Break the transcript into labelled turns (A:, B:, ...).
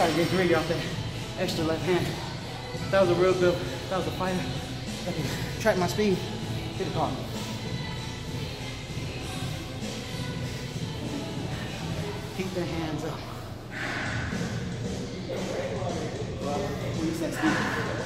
A: try to get greedy off that extra left hand. That was a real good, that was a fighter. Track my speed, hit the car. Keep the hands up. Speed.